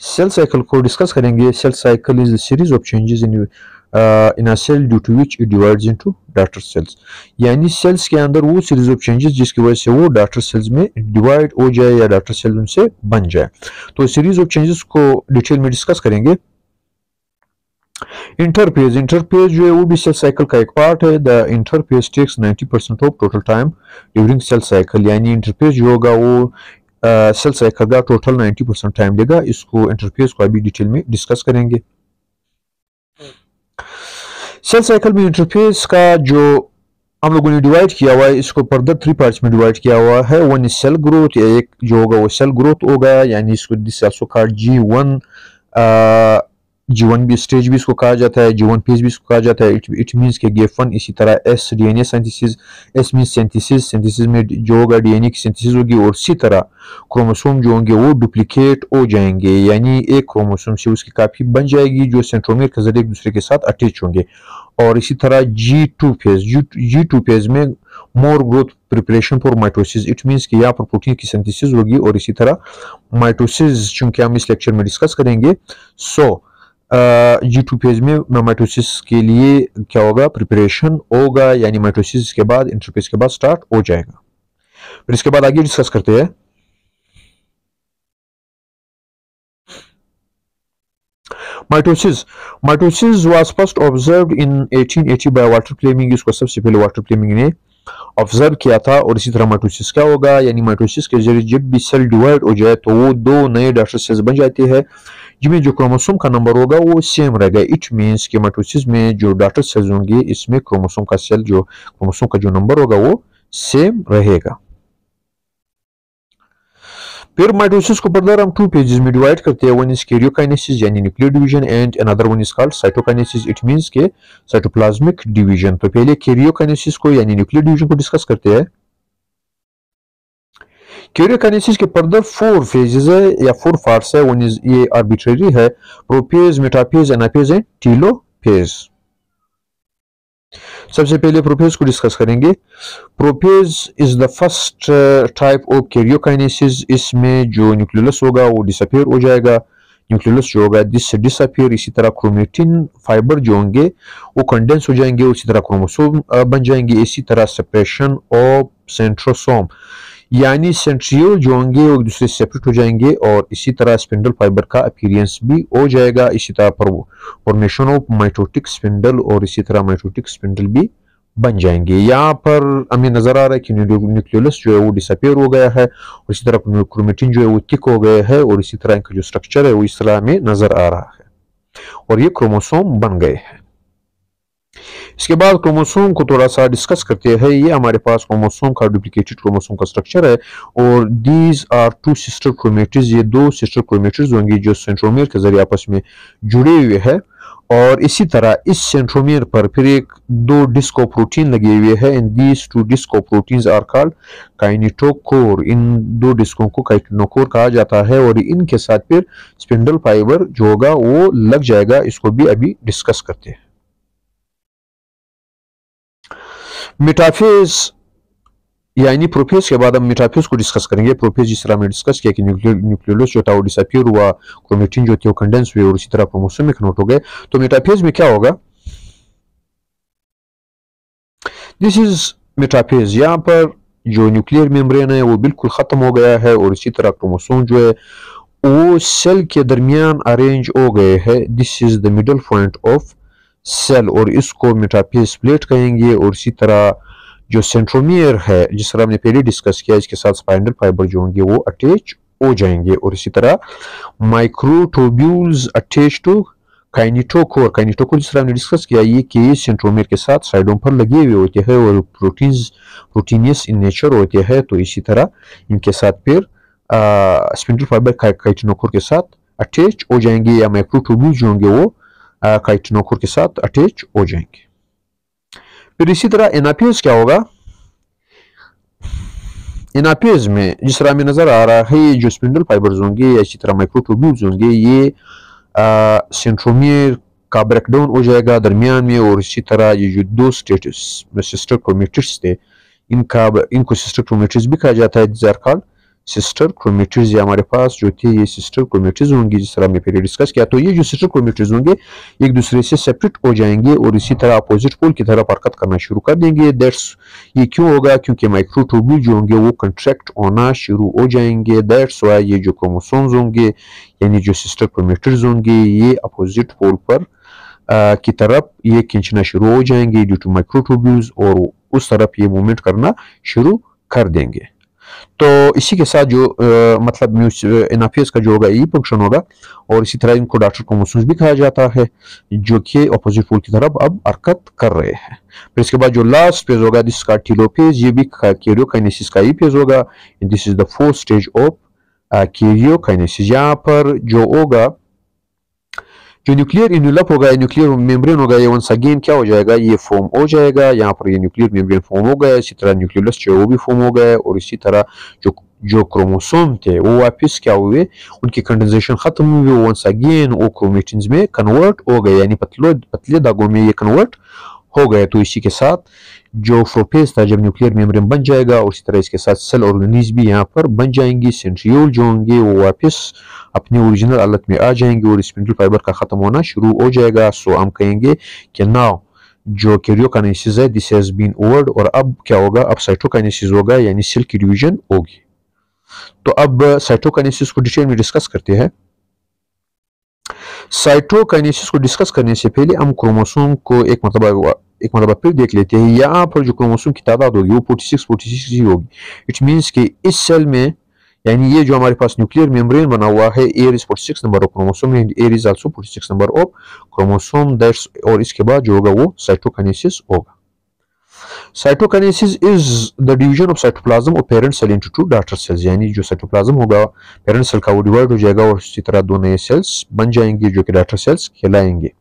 Cell cycle को discuss करेंगे। Cell cycle is the series of changes in in a cell due to which it divides into daughter cells यानी cells के अंदर वो series of changes जिसकी वजह से वो डाटर सेल्स में डिवाइड हो जाए या डाटर सेल उनसे बन जाए। तो सीरीज़ ऑफ़ चेंजेस को डिटेल में डिस्कस करेंगे। इंटरपेज इंटरपेज जो है वो भी सेल साइकिल का एक पार्ट है। The interphase takes 90 percent of total time during cell cycle यानी इंटरपेज जो होगा वो सेल साइकिल का टोटल 90 परसेंट टाइम लेगा। इसको इंटरफेस को अभी डिटेल में डिस्कस करेंगे। सेल साइकिल में इंटरफेस का जो हम लोगों ने डिवाइड किया हुआ है, इसको फर्दर थ्री पार्ट्स में डिवाइड किया हुआ है। वन इज़ सेल ग्रोथ या एक जो होगा वो सेल ग्रोथ होगा, यानी इसको this also called G one जीवन भी स्टेज भी इसको कहा जाता है जीवन फ़ेज़ भी इसको कहा जाता है। इट मींस के गेफ वन इसी तरह S DNA synthesis S means synthesis synthesis में जो होगा डीएनए की सिंथेसिस होगी और इसी तरह क्रोमोसोम जो होंगे वो डुप्लीकेट हो जाएँगे। यानी एक क्रोमोसोम से उसकी काफ़ी बन जाएगी जो सेंट्रोमियर के ज़रिए एक दूसरे के साथ अटैच होंगे। और इसी तरह G two phase G two phase में more growth preparation for mitosis it means कि यहाँ पर प्रोटीन की सिंथेसिस होगी और इसी तरह माइटोसिस चूँकि हम इस लेक्चर में डिस्कस करेंगे। So so, G two phase में माइटोसिस के लिए क्या होगा? प्रिपरेशन होगा, यानी माइटोसिस के बाद इंटरफेस के बाद स्टार्ट हो जाएगा। फिर इसके बाद आगे डिस्कस करते हैं। Mitosis mitosis was first observed in 1880 by Walther Flemming इसको सबसे पहले वाटर फ्लेमिंग ने ऑब्ज़र्व किया था, और इसी तरह माइटोसिस क्या होगा? यानी माइटोसिस के ज़रिए जब भी सेल डिवाइड हो जाए तो वो दो नए डाटर सेल्स बन जाते हैं। जिसमें जो क्रोमोसोम का नंबर होगा वो सेम रहेगा इट मींस कि माइटोसिस में जो डाटर सेल्स होंगे इसमें क्रोमोसोम का सेल जो क्रोमोसोम का जो नंबर होगा वो सेम रहेगा फिर माइटोसिस को फर्दर हम टू पेजेस में डिवाइड करते हैं वन इज़ कैरियोकाइनेसिस यानी nuclear division and another one is called cytokinesis it means के साइटोप्लाज्मिक डिवीज़न तो पहले कैरियोकाइनेसिस को यानी न्यूक्लियर डिवीज़न को डिस्कस करते हैं कैरियोकाइनेसिस के फर्दर फोर फेजेस है या फोर पार्ट्स है वन इज़ ये आर्बिट्रेरी है प्रोपेज मेटापेज एनापेज एंड टीलोफेज सबसे पहले प्रोपेज को डिस्कस करेंगे prophase is the first type of karyokinesis इसमें जो न्यूक्लियस होगा वो डिसअपियर हो जाएगा न्यूक्लियस जो होगा दिस डिसअपियर इसी तरह क्रोमेटिन फाइबर जो होंगे वो कंडेंस हो जाएँगे उसी तरह क्रोमोसोम बन जाएँगे इसी तरह सेपरेशन ऑफ़ सेंट्रोसोम यानी सेंट्रियल जो होंगे वो एक दूसरे से सेपरेट हो जाएँगे और इसी तरह स्पिंडल फाइबर का अपीरियंस भी हो जाएगा इसी तरह पर फॉर्मेशन ऑफ़ माइटोटिक स्पिंडल और इसी तरह माइटोटिक स्पिंडल भी बन जाएँगे। यहाँ पर हमें नज़र आ रहा है कि न्यूक्लियोलस जो है वो डिसअपियर हो गया है और इसी तरह क्रोमेटिन जो है वो थिक हो गया है और इसी तरह इनका जो स्ट्रक्चर है वो इस तरह हमें नज़र आ रहा है। और ये क्रोमोसोम बन गए हैं। इसके बाद क्रोमोसोम को थोड़ा सा डिस्कस करते हैं। ये हमारे पास क्रोमोसोम का डुप्लीकेटेड क्रोमोसोम का स्ट्रक्चर है और these are two sister chromatids ये दो सिस्टर क्रोमेटिज होंगी जो सेंट्रोमियर के ज़रिए आपस में जुड़े हुए हैं और इसी तरह इस सेंट्रोमियर पर फिर एक दो डिस्को प्रोटीन लगे हुए हैं। In these two disc proteins are called kinetochore इन दो डिस्कों को काइनेटोकोर कहा जाता है और इनके साथ फिर स्पिंडल फाइबर जो होगा वो लग जाएगा। इसको भी अभी डिस्कस करते हैं। मिटाफेज यानी प्रोफेज के बाद हम मिटाफेज को डिस्कस करेंगे प्रोफेज जिस तरह हमने डिस्कस किया कि न्यूक्लियोलस जो था वो डिसअपियर हुआ क्रोमेटिन जो थे वो कंडेंस हुए और इसी तरह क्रोमोसोम में कन्वर्ट हो गए तो मेटाफेज में क्या होगा दिस इज़ मेटाफेज यहाँ पर जो न्यूक्लियर मेम्ब्रेन है वो बिल्कुल खत्म हो गया है और इसी तरह क्रोमोसोम जो है वो सेल के दरमियान अरेंज हो गए है this is the middle point of cell और इसको मेटाफेज प्लेट कहेंगे और इसी तरह जो सेंट्रोमियर है, जिस तरह हमने पहले डिस्कस किया, इसके साथ स्पाइंडल फाइबर जो होंगे वो अटैच हो जाएँगे और इसी तरह microtubules attach to kinetochore kinetochore जिस तरह हमने डिस्कस किया, ये कि सेंट्रोमियर के साथ साइडों पर लगे हुए होते हैं और प्रोटीन प्रोटीनियस इन नेचर होते हैं तो इसी तरह इनके साथ फिर स्पिंडल फाइबर काइटिनोकोर के साथ अटैच हो जाएँगे या माइक्रोटोब्यूल जो होंगे वो काइटिनोकोर के साथ अटैच हो जाएँगे। फिर इसी तरह एनापियस क्या होगा? एनापियस में जिस तरह में नज़र आ रहा है, ये जो स्पिंडल फाइबर्स होंगे या इसी तरह माइक्रोट्यूब्यूल्स होंगे, ये सेंट्रोमियर का ब्रेकडाउन हो जाएगा दरमियान में और इसी तरह ये जो दो स्टेटस सिस्टर क्रोमेटिड्स थे, इनका इनको सिस्टर क्रोमेटिड्स भी कहा जाता है कॉल्ड सिस्टर क्रोमेटिड्स ये हमारे पास जो थे, ये सिस्टर क्रोमेटिड्स होंगी, जिस तरह हमने पहले डिस्कस किया। तो ये जो सिस्टर क्रोमेटिड्स होंगे, एक दूसरे से सेपरेट हो जाएँगे और इसी तरह अपोजिट पोल की तरफ़ हरकत करना शुरू कर देंगे। दैट्स ये क्यों होगा? क्योंकि माइक्रोट्यूब्यूल जो होंगे, वो कंट्रैक्ट होना शुरू हो जाएँगे। दैट्स वाई ये जो क्रोमोसोम्स होंगे, यानी जो सिस्टर क्रोमेटिड्स होंगे, ये अपोजिट पोल पर की तरफ़ ये खींचना शुरू हो जाएँगे ड्यू टू माइक्रोट्यूब्यूल्स और उस तरफ़ ये मूवमेंट करना शुरू कर देंगे। तो इसी के साथ जो आ, मतलब इनाफियस का जो होगा ई फ़ंक्शन होगा। और इसी तरह इनको डॉक्टर क्रोमोसोम्स भी कहा जाता है जो कि अपोजिट पोल की तरफ़ अब हरकत कर रहे हैं। फिर इसके बाद जो लास्ट फ़ेज़ होगा दिस का टीलोफेज ये भी कैरियोकाइनेसिस का ही फ़ेज़ होगा। This is the fourth stage of karyokinesis यहाँ पर जो होगा जो न्यूक्लियर इन्वेलप होगा न्यूक्लियर मेम्ब्रेन होगा ये वंस अगेन क्या हो जाएगा ये फॉर्म हो जाएगा यहाँ पर ये न्यूक्लियर मेम्ब्रेन फॉर्म हो गया इसी तरह न्यूक्लियस जो वो भी फॉर्म हो गया और इसी तरह जो जो क्रोमोसोम थे वो वापस क्या हुए उनकी कंडेंसेशन खत्म हुई वंस अगेन वो क्रोमेटिन में कन्वर्ट हो गए यानी पतले पतले दागों में ये कन्वर्ट हो गए तो इसी के साथ जो फ्रोपेज था जब न्यूक्लियर मेम्ब्रेन बन जाएगा इसी तरह इसके साथ सेल ऑर्गेनिज भी यहाँ पर बन जाएँगी, सेंट्रियोल जो होंगे वो वापस अपनी ओरिजिनल हालत में आ जाएँगे और स्पिंडल फाइबर का खत्म होना शुरू हो जाएगा। सो हम कहेंगे कि नाउ जो कैरियोकाइनेसिस है दिस हैज़ बीन ओवर्ड और अब क्या होगा? अब साइटोकाइनेसिस होगा, यानी सेल की डिवीज़न होगी। तो अब साइटोकाइनेसिस को डिटेल में डिस्कस करते हैं। साइटोकाइनेसिस को डिस्कस करने से पहले हम क्रोमोसोम को एक मतलब एक मतलब फिर देख लेते हैं। यहाँ पर जो क्रोमोसोम की तादाद होगी, वो 46 46 ही होगी। इट मींस कि इस सेल में, यानी ये जो हमारे पास न्यूक्लियर मेम्ब्रेन बना हुआ है here is 46 number of chromosome here is also 46 number of chromosome that's और इसके बाद जो होगा वो साइटोकाइनेसिस होगा। Cytokinesis is the division of cytoplasm of parent cell into two daughter cells यानी जो साइटोप्लाज्म होगा पेरेंट सेल का वो डिवाइड हो जाएगा और इसी तरह दो नए सेल्स बन जाएँगे जो कि डॉटर सेल्स कहलाएँगे।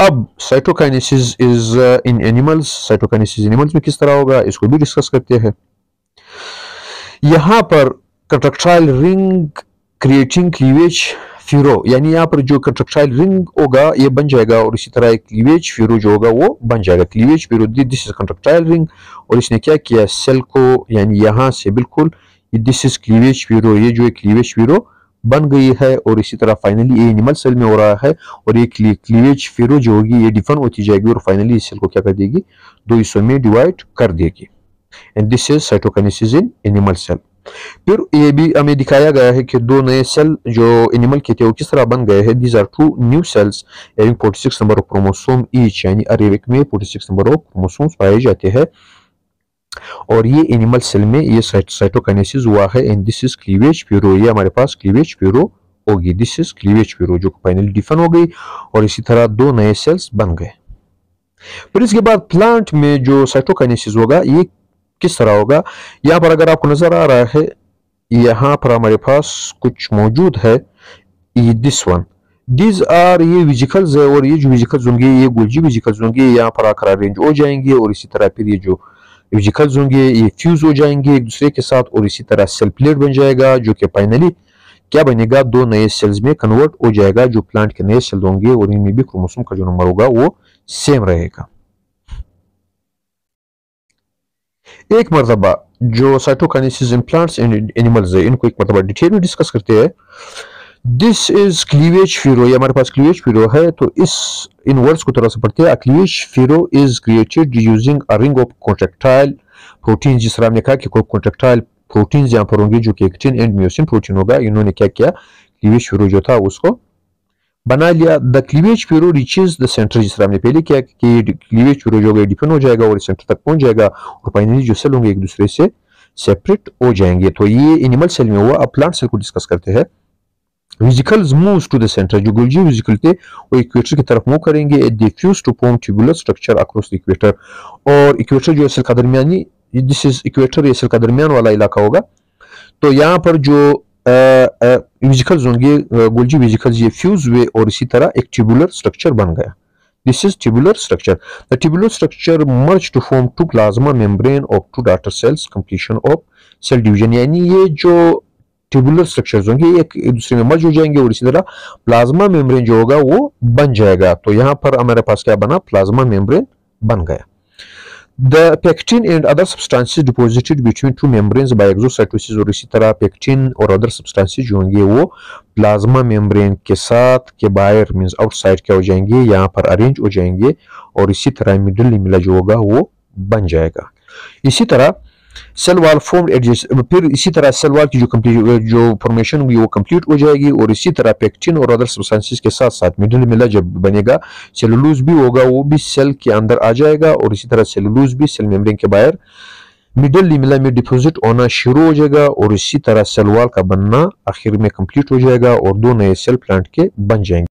अब cytokinesis is in animals cytokinesis animals में किस तरह होगा, इसको भी डिस्कस करते हैं। यहाँ पर contractile ring creating cleavage furrow यानी यहाँ पर जो कंट्रक्टाइल रिंग होगा ये बन जाएगा और इसी तरह एक क्लीवेज फ्यूरो जो होगा वो बन जाएगा cleavage furrow this is contractile ring और इसने क्या किया सेल को यानी यहाँ से बिल्कुल दिस इज़ क्लीवेज फ्यूरो ये जो है क्लीवेज फ्यूरो बन गई है और इसी तरह फाइनली ये एनिमल सेल में हो रहा है और ये क्लीवेज फ्यूरो जो होगी ये डिफन होती जाएगी और फाइनली इस सेल को क्या कर देगी दो हिस्सों में डिवाइड कर देगी and this is cytokinesis in animal cell फिर ये भी हमें दिखाया गया है कि दो नए सेल जो एनिमल के थे, वो किस तरह बन गए हैं? These are two new cells having 46 number of chromosome each यानी अरेविक में 46 नंबर ऑफ़ क्रोमोसोम्स पाए जाते हैं। और ये एनिमल सेल में ये साइटोकाइनेसिस हुआ है। And this is cleavage furrow ये हमारे पास क्लीवेज प्यूरो होगी। दिस इज़ क्लीवेज प्यूरो जो फाइनली डिफन हो गई। और इसी तरह दो नए सेल्स बन गए। फिर इसके बाद प्लांट में जो साइटोकाइनेसिस होगा, ये किस तरह होगा? यहाँ पर अगर आपको नज़र आ रहा है, यहाँ पर हमारे पास कुछ मौजूद है दिस वन दिस आर ये विजिकल्स है और ये जो विजिकल्स होंगे, ये गोल्जी विजिकल्स होंगे यहाँ पर आकर अरेंज हो जाएँगे और इसी तरह फिर ये जो विजिकल्स होंगे, ये फ्यूज हो जाएँगे एक दूसरे के साथ और इसी तरह सेल प्लेट बन जाएगा, जो कि फाइनली क्या बनेगा? दो नए सेल्स में कन्वर्ट हो जाएगा, जो प्लांट के नए सेल होंगे और इनमें भी क्रोमोसोम का जो नंबर होगा, वो सेम रहेगा। एक मरतबा जो cytokinesis in plants and animals है, इनको एक मरतबा डिटेल में डिस्कस करते हैं। दिस इज़ क्लीवेज फ्यूरो ये हमारे पास क्लीवेज फ्यूरो है तो इस इन वर्ड्स को थोड़ा सा पढ़ते हैं। Cleavage furrow is created using a ring of contractile protein जिस तरह हमने कहा कि कॉन्ट्रेक्टाइल प्रोटीन यहाँ पर होंगे, जो कि एक्टिन एंड म्योसिन प्रोटीन होगा। इन्होंने क्या किया? क्लीवेज फ्यूरो जो था, उसको बना लिया the cleavage furrow reaches the centre जिस तरह हमने पहले किया कि क्लीवेज प्यूरो जो डिफेंड हो जाएगा और सेंटर तक पहुँच जाएगा और फाइनली जो सेल होंगे एक दूसरे से सेपरेट हो जाएँगे तो ये एनिमल सेल में हुआ अब प्लांट सेल को डिस्कस करते हैं टू द सेंटर जो गोल्जी थे वो इक्वेटर की तरफ़ मूव करेंगे to form tubular structure across the equator और इक्वेटर जो का दरमियानी दिस इज़ इक्वेटर का दरमियान वाला इलाका होगा तो यहाँ पर जो म्यूजिकल्स होंगे गोल्जी म्यूजिकल्स ये फ्यूज हुए और इसी तरह एक ट्यूबुलर स्ट्रक्चर बन गया this is tubular structure the tubular structure merge to form two plasma membrane of two daughter cells completion of cell division यानी ये जो ट्यूबुलर स्ट्रक्चर्स होंगे एक दूसरे में मर्ज हो जाएँगे और इसी तरह प्लाज्मा मेम्ब्रेन जो होगा वो बन जाएगा तो यहाँ पर हमारे पास क्या बना प्लाज्मा मेम्ब्रेन बन गया The pectin and other substances deposited between two membranes by exocytosis और इसी तरह pectin और other substances जो होंगे वो प्लाज्मा मेम्ब्रेन के साथ के बाहर मीन्स आउटसाइड क्या हो जाएँगे यहाँ पर अरेंज हो जाएँगे और इसी तरह मिडल लिमिला जो होगा वो बन जाएगा इसी तरह सेल वाल फॉर्म एडजस्ट फिर इसी तरह सेल वाल की जो कंप्लीट जो फॉर्मेशन होगी वो कंप्लीट हो जाएगी और इसी तरह पेक्टिन और अदर सब्सटेंसेस के साथ साथ मिडिल मिला जब बनेगा सेलुलोज भी होगा, वो भी सेल के अंदर आ जाएगा और इसी तरह सेलुलोज भी सेल मेम्ब्रेन के बाहर मिडल लिमिला में डिपोजिट होना शुरू हो जाएगा और इसी तरह सेल वाल का बनना आखिर में कंप्लीट हो जाएगा और दो नए सेल प्लांट के बन जाएँगे।